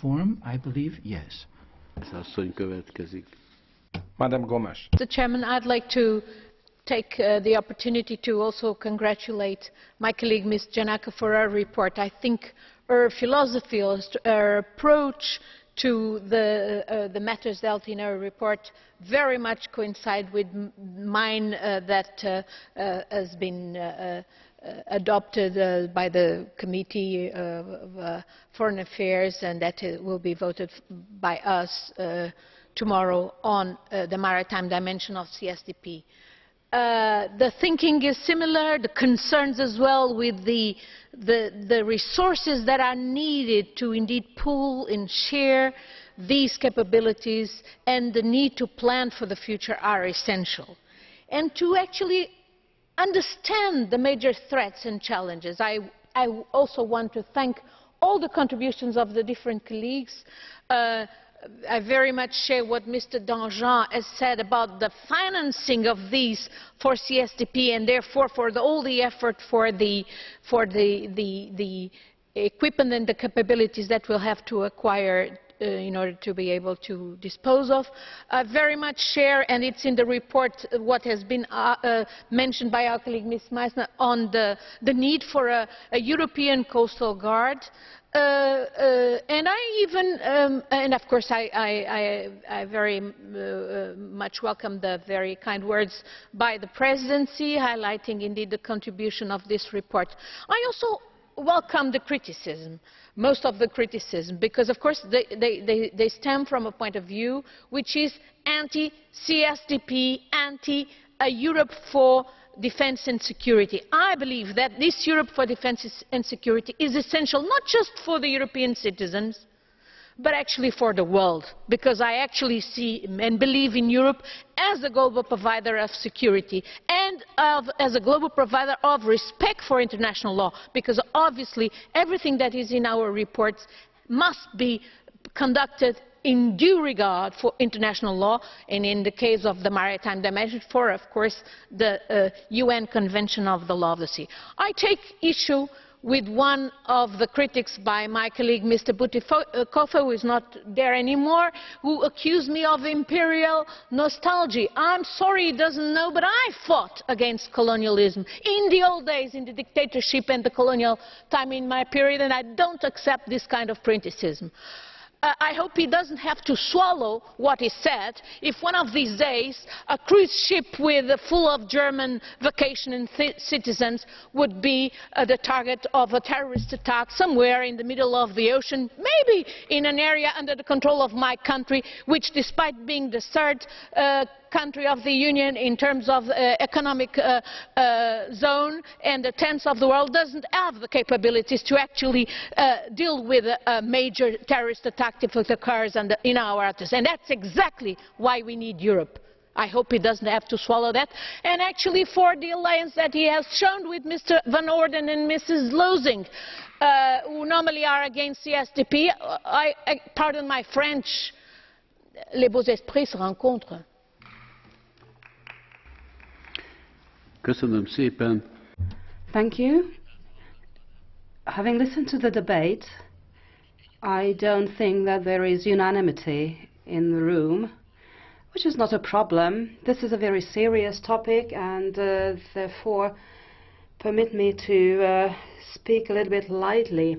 forum, I believe, yes. Madam Gomes. Mr. Chairman, I'd like to take uh, the opportunity to also congratulate my colleague Ms. Janaka for her report. I think her philosophy, her approach to the, uh, the matters dealt in her report very much coincide with mine uh, that uh, uh, has been uh, adopted by the Committee of Foreign Affairs and that will be voted by us tomorrow on the maritime dimension of CSDP. Uh, the thinking is similar, the concerns as well with the, the, the, resources that are needed to indeed pool and share these capabilities and the need to plan for the future are essential. And to actually understand the major threats and challenges, I, I also want to thank all the contributions of the different colleagues. Uh, I very much share what Mr. Danjean has said about the financing of these for CSDP and therefore for the, all the effort for, the, for the, the, the equipment and the capabilities that we'll have to acquire uh, in order to be able to dispose of. I very much share, and it's in the report, what has been uh, uh, mentioned by our colleague Ms. Meissner on the, the need for a, a European Coastal Guard. Uh, uh, and I even, um, and of course, I, I, I, very uh, much welcome the very kind words by the presidency, highlighting indeed the contribution of this report. I also welcome the criticism, most of the criticism, because of course they, they, they, they stem from a point of view which is anti-CSDP, anti-Europe for defence and security. I believe that this Europe for defence and security is essential not just for the European citizens, but actually for the world, because I actually see and believe in Europe as a global provider of security and of, as a global provider of respect for international law, because obviously everything that is in our reports must be conducted in due regard for international law and in the case of the maritime dimension for of course the uh, UN Convention of the Law of the Sea. I take issue with one of the critics by my colleague Mr Bütikofer, who is not there anymore, who accused me of imperial nostalgia. I'm sorry he doesn't know, but I fought against colonialism in the old days, in the dictatorship and the colonial time in my period, and I don't accept this kind of criticism. Uh, I hope he doesn't have to swallow what he said. If one of these days a cruise ship with, uh, full of German vacationing citizens would be uh, the target of a terrorist attack somewhere in the middle of the ocean, maybe in an area under the control of my country, which despite being the third uh, country of the Union in terms of uh, economic uh, uh, zone and the tenth of the world doesn't have the capabilities to actually deal with a, major terrorist attack if it occurs in our waters. And that's exactly why we need Europe. I hope he doesn't have to swallow that. And actually for the alliance that he has shown with Mr. Van Orden and Mrs. Lösing, uh, who normally are against the CSDP, I, I, pardon my French, les beaux esprits se rencontrent. Köszönöm szépen. Thank you. Having listened to the debate, I don't think that there is unanimity in the room, which is not a problem. This is a very serious topic, and uh, therefore, permit me to uh, speak a little bit lightly.